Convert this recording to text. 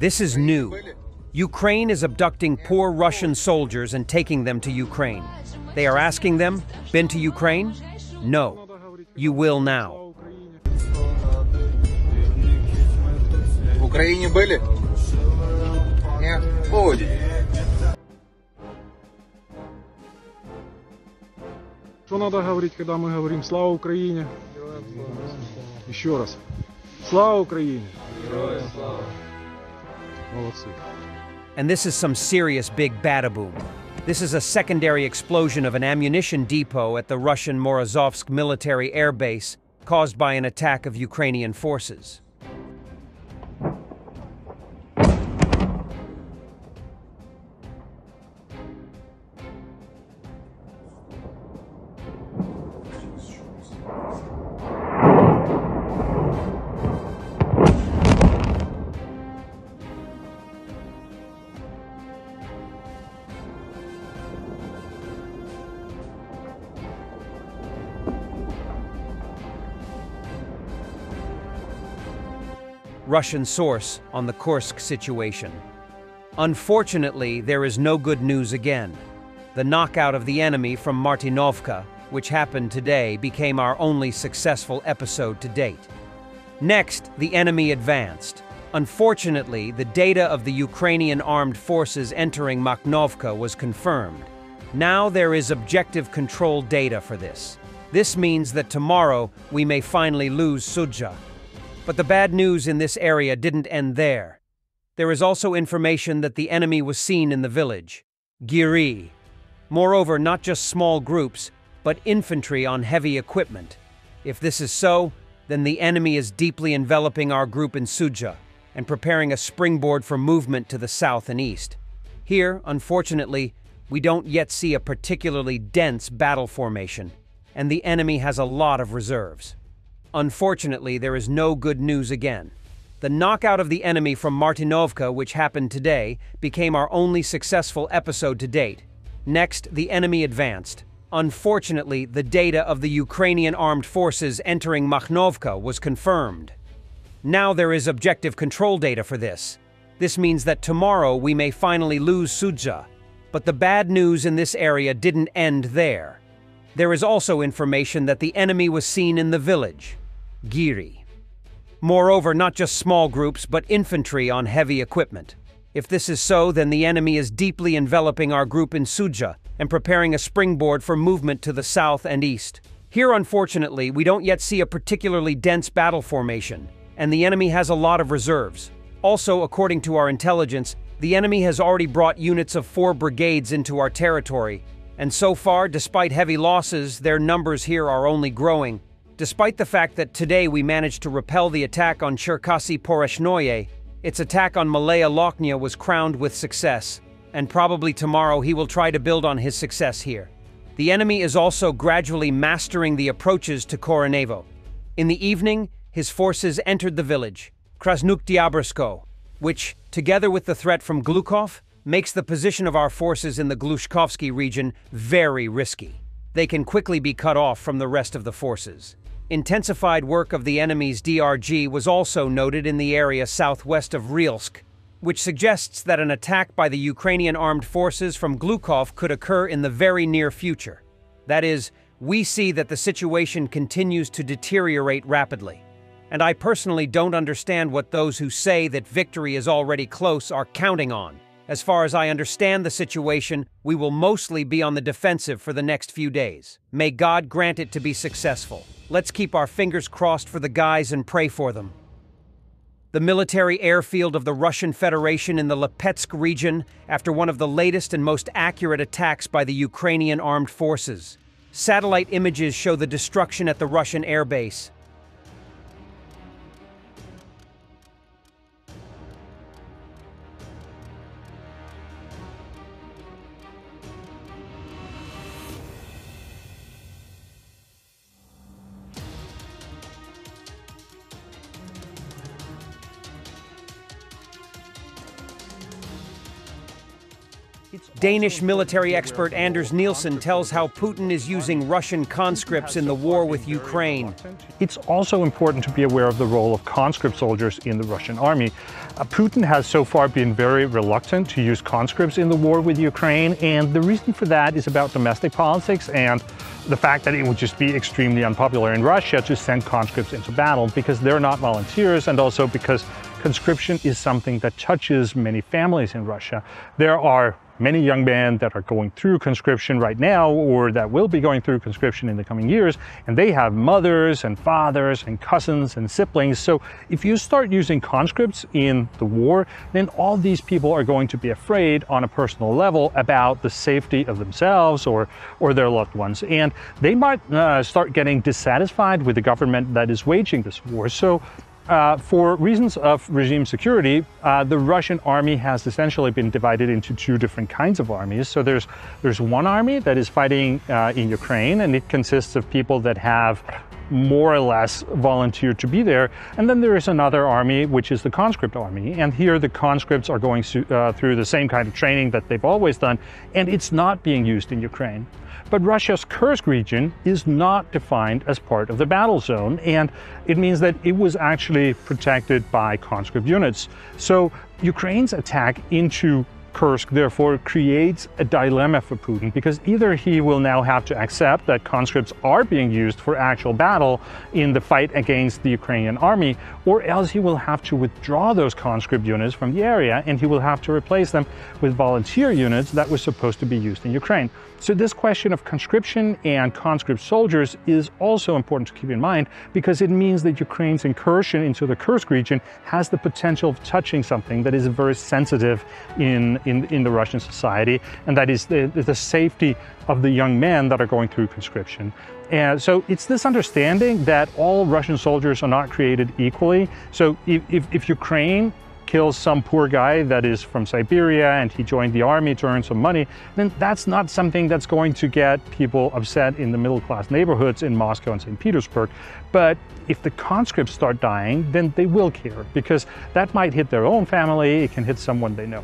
This is new. Ukraine is abducting poor Russian soldiers and taking them to Ukraine. They are asking them, been to Ukraine? No. You will now. В Украине были? Нет? Будете. Что надо говорить, когда мы говорим «Слава Украине»? Еще раз. Слава Украине! Well, see. And this is some serious big bataboom. This is a secondary explosion of an ammunition depot at the Russian Morozovsk military airbase caused by an attack of Ukrainian forces. Russian source on the Kursk situation. Unfortunately, there is no good news again. The knockout of the enemy from Martinovka, which happened today, became our only successful episode to date. Next, the enemy advanced. Unfortunately, the data of the Ukrainian armed forces entering Makhnovka was confirmed. Now there is objective control data for this. This means that tomorrow we may finally lose Sudzha. But the bad news in this area didn't end there. There is also information that the enemy was seen in the village. Giri. Moreover, not just small groups, but infantry on heavy equipment. If this is so, then the enemy is deeply enveloping our group in Sudzha and preparing a springboard for movement to the south and east. Here, unfortunately, we don't yet see a particularly dense battle formation, and the enemy has a lot of reserves. Unfortunately, there is no good news again. The knockout of the enemy from Martinovka, which happened today, became our only successful episode to date. Next, the enemy advanced. Unfortunately, the data of the Ukrainian armed forces entering Makhnovka was confirmed. Now there is objective control data for this. This means that tomorrow we may finally lose Sudzha. But the bad news in this area didn't end there. There is also information that the enemy was seen in the village. Giri. Moreover, not just small groups, but infantry on heavy equipment. If this is so, then the enemy is deeply enveloping our group in Sudzha and preparing a springboard for movement to the south and east. Here, unfortunately, we don't yet see a particularly dense battle formation, and the enemy has a lot of reserves. Also, according to our intelligence, the enemy has already brought units of four brigades into our territory, and so far, despite heavy losses, their numbers here are only growing, Despite the fact that today we managed to repel the attack on Cherkasskoye Porechnoye, its attack on Malaya Loknya was crowned with success, and probably tomorrow he will try to build on his success here. The enemy is also gradually mastering the approaches to Korenevo. In the evening, his forces entered the village, Krasnuk which, together with the threat from Glukov, makes the position of our forces in the Glushkovsky region very risky. They can quickly be cut off from the rest of the forces. Intensified work of the enemy's DRG was also noted in the area southwest of Rylsk, which suggests that an attack by the Ukrainian armed forces from Glukov could occur in the very near future. That is, we see that the situation continues to deteriorate rapidly. And I personally don't understand what those who say that victory is already close are counting on. As far as I understand the situation, we will mostly be on the defensive for the next few days. May God grant it to be successful. Let's keep our fingers crossed for the guys and pray for them. The military airfield of the Russian Federation in the Lipetsk region after one of the latest and most accurate attacks by the Ukrainian armed forces. Satellite images show the destruction at the Russian airbase. Danish military expert Anders Nielsen tells how Putin is using Russian conscripts in the war with Ukraine. It's also important to be aware of the role of conscript soldiers in the Russian army. Uh, Putin has so far been very reluctant to use conscripts in the war with Ukraine, and the reason for that is about domestic politics and the fact that it would just be extremely unpopular in Russia to send conscripts into battle because they're not volunteers and also because conscription is something that touches many families in Russia. There are many young men that are going through conscription right now or that will be going through conscription in the coming years and they have mothers and fathers and cousins and siblings. So if you start using conscripts in the war then all these people are going to be afraid on a personal level about the safety of themselves or or their loved ones. And they might uh, start getting dissatisfied with the government that is waging this war. So uh, for reasons of regime security, uh, the Russian army has essentially been divided into two different kinds of armies. So there's there's one army that is fighting uh, in Ukraine, and it consists of people that have more or less volunteer to be there. And then there is another army, which is the conscript army. And here the conscripts are going uh, through the same kind of training that they've always done, and it's not being used in Ukraine. But Russia's Kursk region is not defined as part of the battle zone, and it means that it was actually protected by conscript units. So Ukraine's attack into Kursk therefore creates a dilemma for Putin because either he will now have to accept that conscripts are being used for actual battle in the fight against the Ukrainian army, or else he will have to withdraw those conscript units from the area and he will have to replace them with volunteer units that were supposed to be used in Ukraine. So this question of conscription and conscript soldiers is also important to keep in mind because it means that Ukraine's incursion into the Kursk region has the potential of touching something that is very sensitive in in, in the Russian society, and that is the, the safety of the young men that are going through conscription. And so it's this understanding that all Russian soldiers are not created equally. So if, if, if Ukraine kills some poor guy that is from Siberia and he joined the army to earn some money, then that's not something that's going to get people upset in the middle class neighborhoods in Moscow and St. Petersburg. But if the conscripts start dying, then they will care because that might hit their own family, it can hit someone they know.